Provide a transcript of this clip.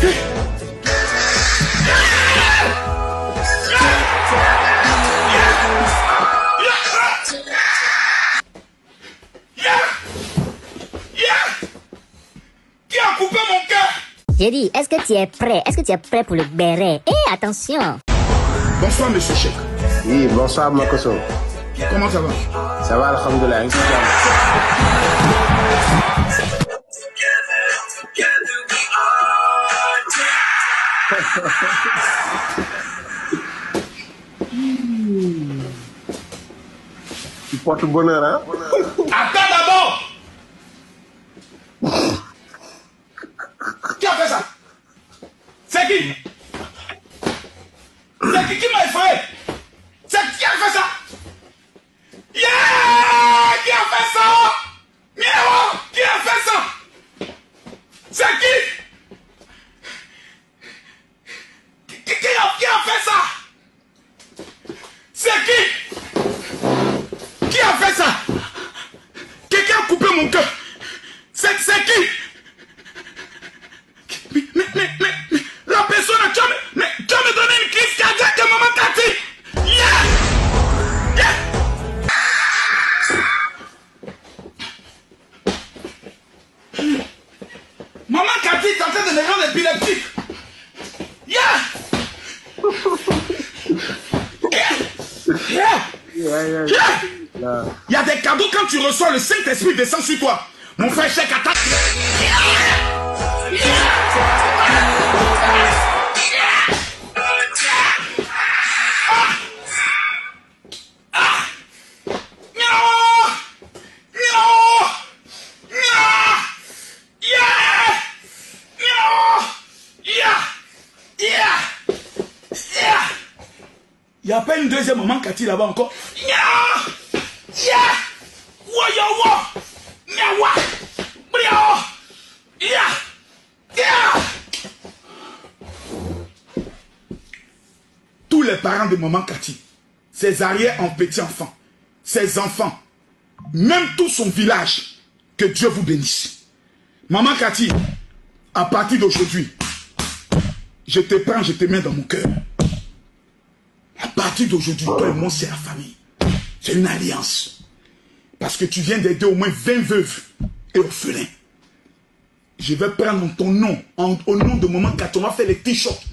J'ai dit, est-ce que tu es prêt? Est-ce que tu es prêt pour le béret? Eh, attention Bonsoir, monsieur Cheikh. Oui, bonsoir Makoso. Comment ça va? Ça va, Alhamdoulilah. Tu portes bonheur, hein? Attends d'abord! Qui a fait ça? C'est qui? C'est qui qui m'a effrayé? C'est qui a fait ça? Yeah! Qui a fait ça? Miao Qui a fait ça? C'est qui, qui, a, qui a fait ça C'est qui Qui a fait ça Quelqu'un a coupé mon cœur. C'est qui? Mais, mais, mais, mais, la personne, tu me, mais, tu vas me donner une crise cardiaque de maman Cathy. Yeah! Yeah! Maman Cathy est en train de me rendre épileptique. Yeah! Yeah! Yeah! Yeah! Il y a des cadeaux quand tu reçois le Saint-Esprit descend sur toi. Mon frère Cheikh attaque. Il n'y a pas une deuxième maman Cathy là-bas encore? Tous les parents de maman Cathy, ses arrières en petits enfants, ses enfants, même tout son village, que Dieu vous bénisse. Maman Cathy, à partir d'aujourd'hui, je te prends, je te mets dans mon cœur. À partir d'aujourd'hui, toi et moi, c'est la famille. C'est une alliance. Parce que tu viens d'aider au moins 20 veuves et orphelins. Je vais prendre ton nom, au nom de Maman Cathy, on faire les t-shirts.